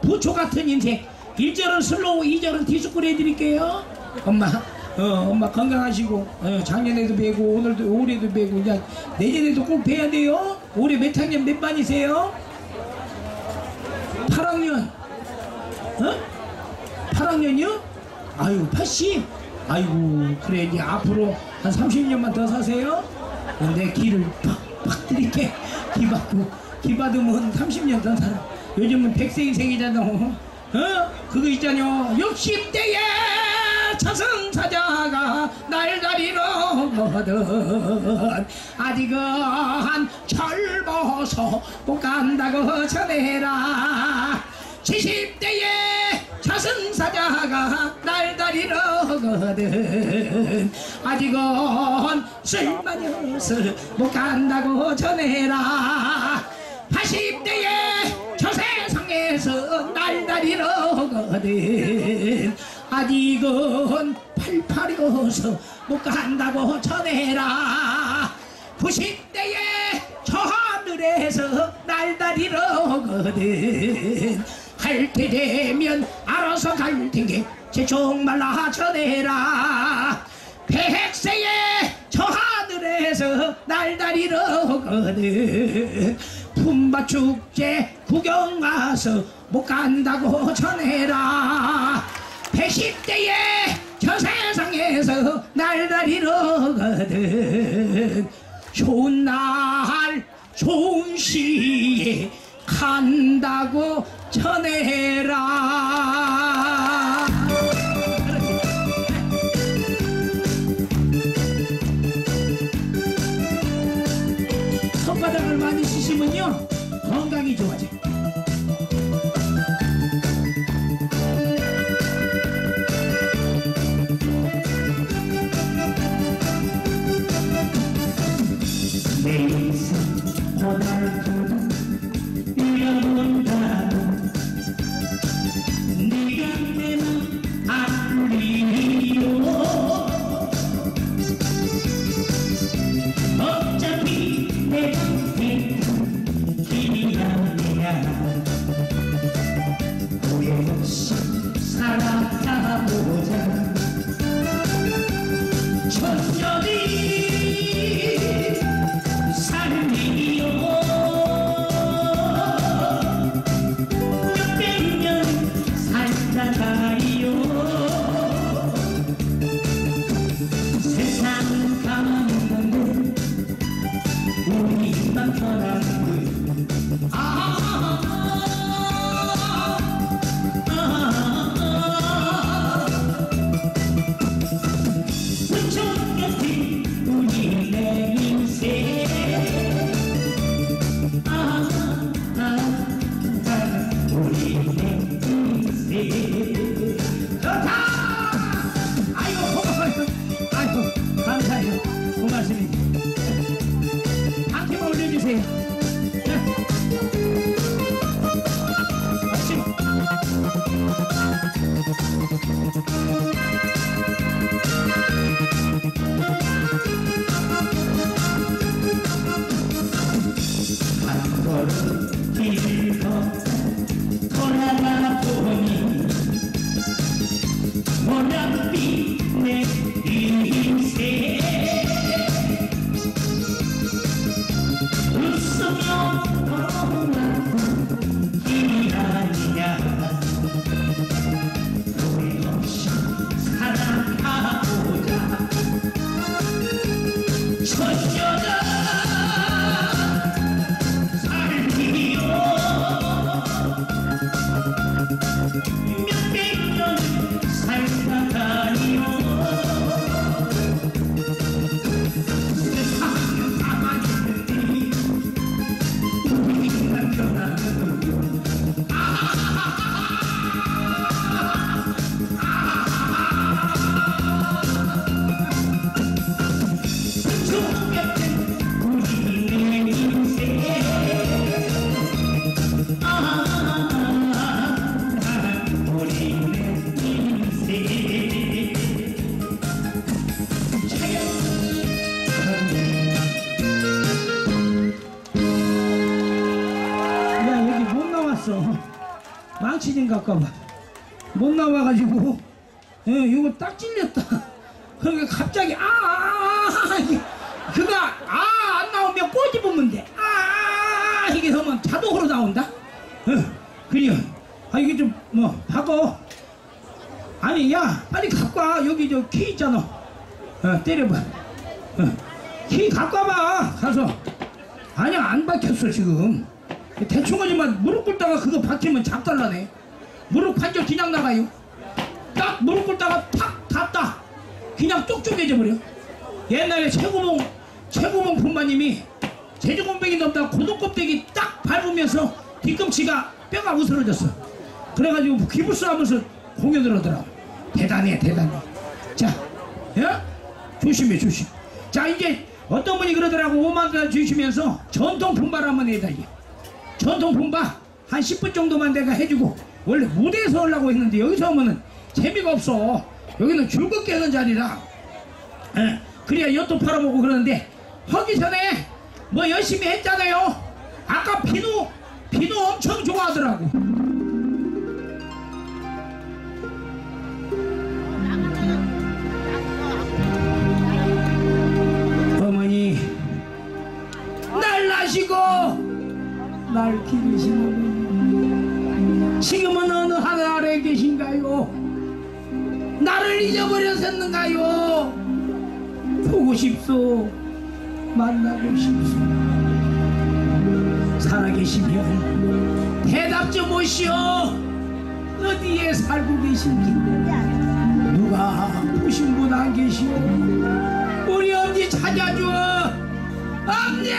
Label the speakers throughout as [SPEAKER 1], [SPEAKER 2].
[SPEAKER 1] 부초 같은 인생. 1절은 slow 2절은 디스코를 해드릴게요. 엄마 어, 엄마 건강하시고 어, 작년에도 뵀고 오늘도 올해도 뵀고 이제 내년에도 꼭 봬야 돼요. 올해 몇 학년 몇 반이세요? 8학년. 어? 8학년이요? 아유 80 아이고 그래 이제 앞으로 한 30년만 더 사세요. 내 기를 팍팍 드릴게. 기 받고 기 받으면 30년 더 살아 요즘은 백세 인생이잖아. 어? 그거 있잖여 60대에 저승사자가 날다리로거든 아직은 철벗어 못 간다고 전해라. 70대에 저승사자가 날 다리로거든 아직은 쓸만이 없어 못 간다고 전해라. 80대에 저 세상에서 날다리로거든. 아직은 팔팔이고서 못 간다고 전해라. 90대에 저 하늘에서 날다리로거든. 갈때 되면 알아서 갈 텐게 제 종말라 전해라. 백세에 저 하늘에서 날다리로거든 품바 축제 구경 와서 못 간다고 전해라. 110대에 저 세상에서 날다리로거든. 좋은 날 좋은 시에 간다고 전해라 갖고 와봐. 못 나와가지고, 어, 이거 딱 찔렸다. 그러니까 갑자기, 아, 아, 아, 이게, 그거, 아, 안 나오면 꼬집으면 돼. 아, 이게 하면 자동으로 나온다. 어, 그래요. 아, 이게 좀, 뭐, 바꿔. 아니, 야, 빨리 갖고 와. 여기 저 키 있잖아. 어, 때려봐. 어, 키 갖고 와봐. 가서. 아니야, 안 박혔어, 지금. 대충 하지만 무릎 꿇다가 그거 박히면 잡달라네. 무릎 관절 그냥 나가요. 딱 무릎 꿇다가 탁 닿다. 그냥 쪽쪽해져 버려. 옛날에 최고봉, 최고봉 분마님이 제주공백이 넘다 고동껍데기 딱 밟으면서 뒤꿈치가 뼈가 우스러졌어. 그래가지고 기부스 하면서 공연을 하더라고. 대단해, 대단해. 자, 야? 조심해, 조심. 자, 이제 어떤 분이 그러더라고. 5만 원 주시면서 전통 분발 한번 해달려. 전통 분발 한 10분 정도만 내가 해주고 원래 무대에서 하려고 했는데 여기서 하면은 재미가 없어. 여기는 즐겁게 하는 자리라. 예, 그래야 엿도 팔아보고 그러는데 하기 전에 뭐 열심히 했잖아요. 아까 비누 비누 엄청 좋아하더라고. 어머니 날 나시고 날 기 잊어버렸었는가요? 보고 싶소. 만나고 싶소. 살아계시면 대답 좀 오시오. 어디에 살고 계신지. 누가 보신 분 안 계시오? 우리 엄니 찾아줘? 엄니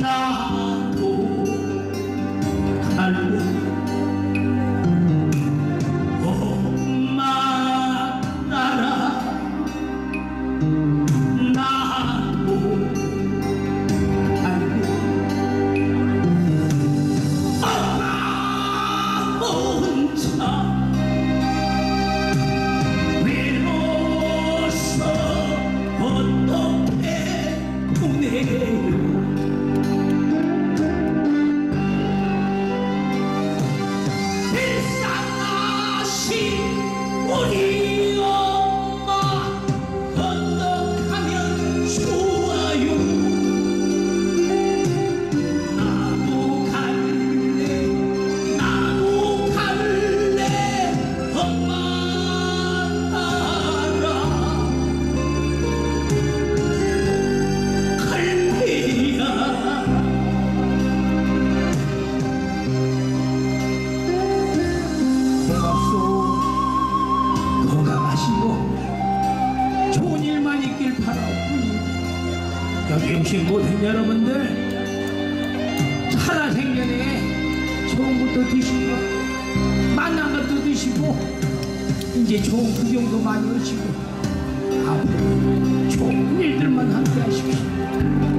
[SPEAKER 1] 나 이제 좋은 구경도 많이 하시고 앞으로 좋은 일들만 함께 하십시오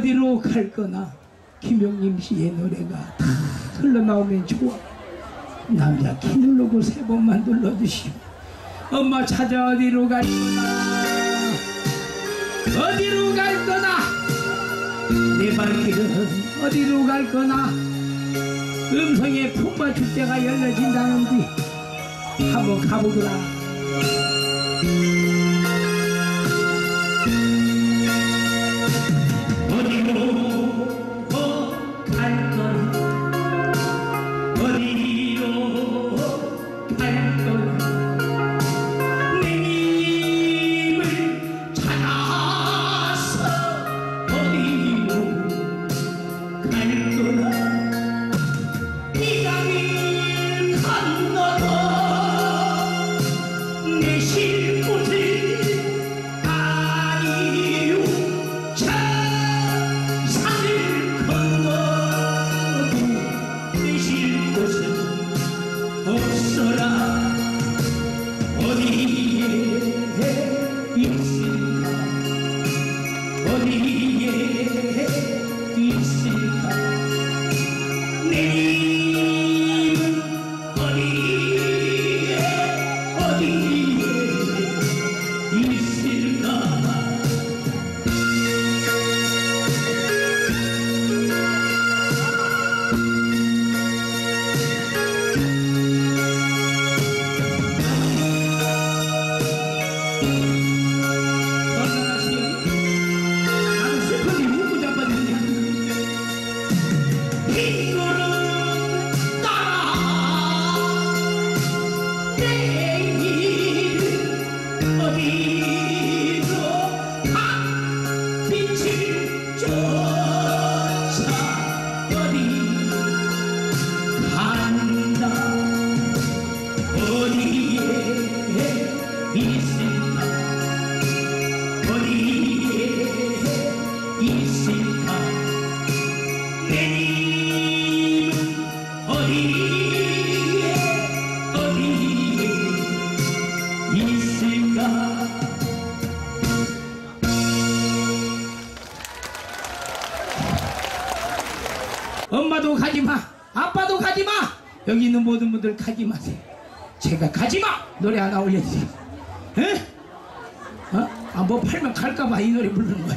[SPEAKER 1] 어디로 갈 거나 김용림 씨의 노래가 다 흘러나오면 좋아. 남자 키 누르고 세 번만 눌러주시오. 엄마 찾아 어디로 갈 거나 어디로 갈 거나 내 발길은 어디로 갈 거나 음성의 품바 축제가 열려진다는데 한번 가보거라 하나 올려드려요 에? 어? 아, 뭐 팔면 갈까봐 이 노래 부르는 거야.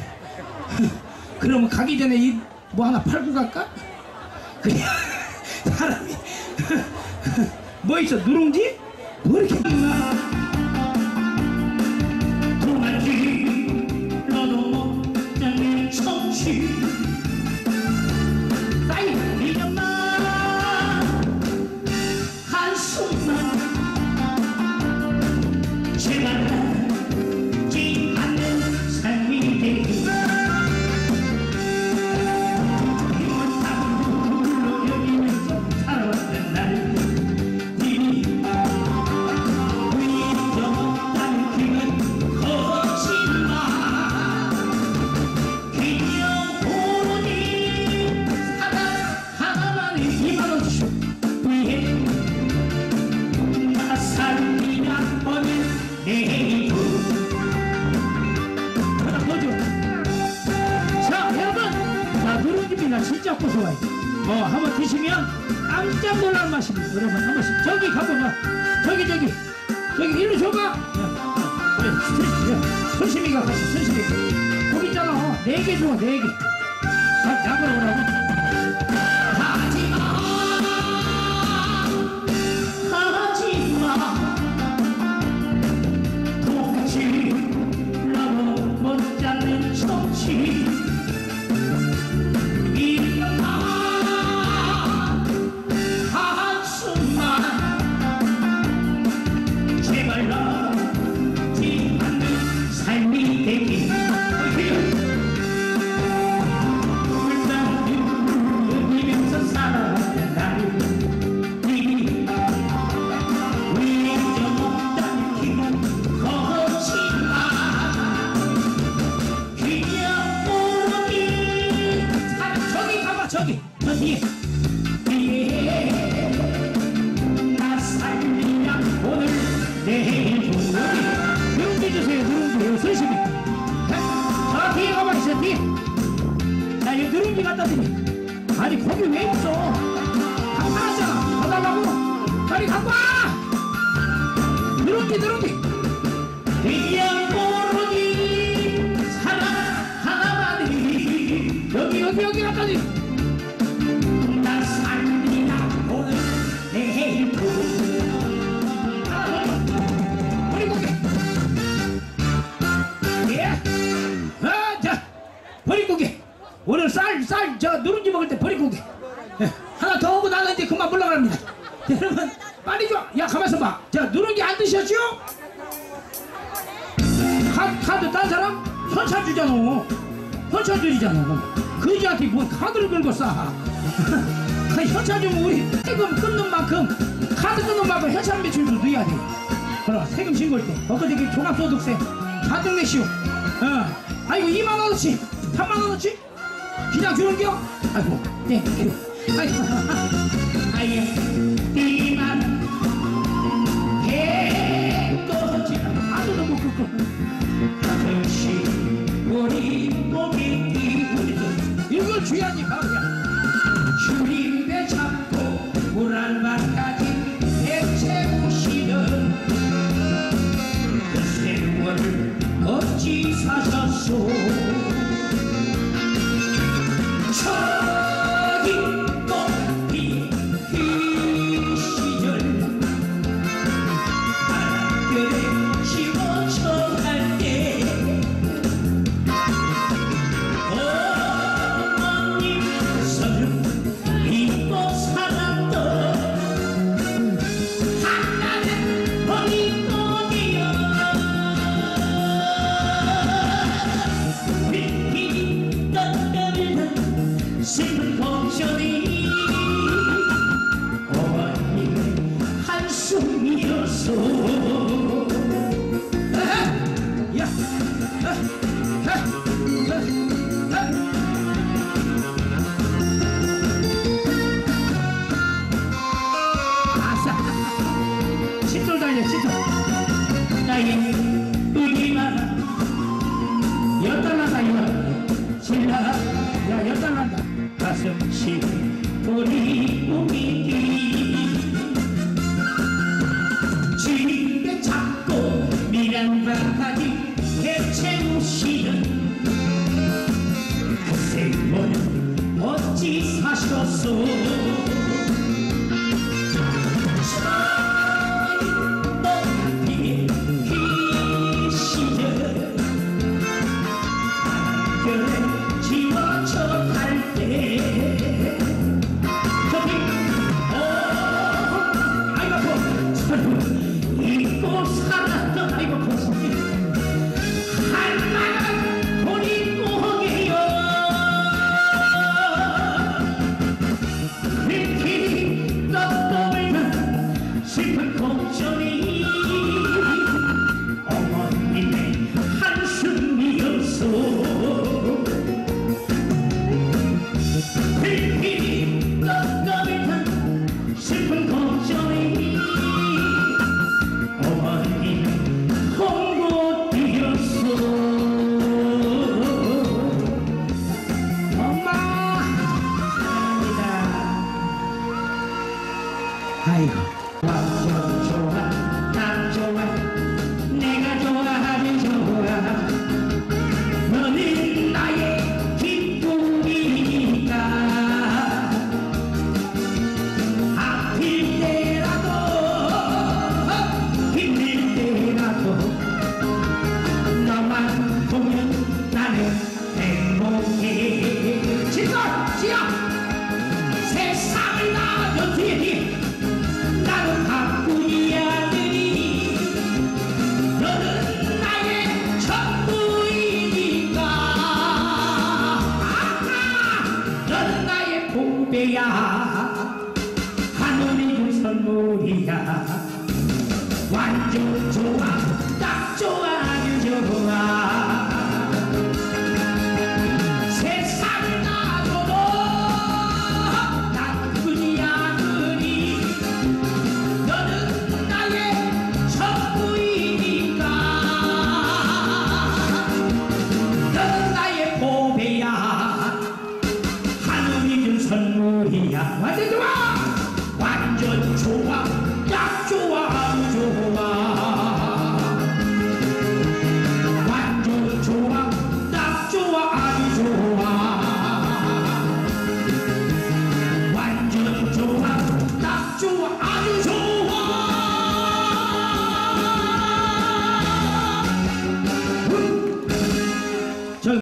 [SPEAKER 1] 그러면 가기 전에 이 뭐 하나 팔고 갈까? 그냥 사람이 뭐 있어 누룽지? 뭐 이렇게 너도 못 잡는 청취 쌓인 진짜 고소해요 어 한번 드시면 깜짝 놀랄 맛입니다. 여러분 한 번씩. 저기 가보면 저기 저기. 저기 일로 줘봐. 그래 야, 손심이가 같이 손심이. 있잖아 어, 네개 줘 네개. 자 잡으러 오라고 왔다니. 아니 거기 왜 있어? 갖고 나왔잖아 받아라고. 빨리 갖고 와 누룽지 누룽지. 끝이었지요? 카드 딴 사람? 현찰 주잖아. 현찰 주잖아. 그지한테 그 뭔 뭐 카드를 걸고 싸. 현찰 주면 우리 세금 끊는 만큼 카드 끊는 만큼 현찰 매출도 넣어야 돼. 그럼 세금 신고할 때 엊그저께 종합소득세 다등 내시오. 어. 아이고 2만원어치 3만원어치? 그냥 주는겨? 아이고 네 아이고 아이고 노란 까지 대체 무시는 그 세월을 어찌 사셨소? 심펑션이 어머니의 한숨이었어 채우시는 그생을 어찌 사셨소?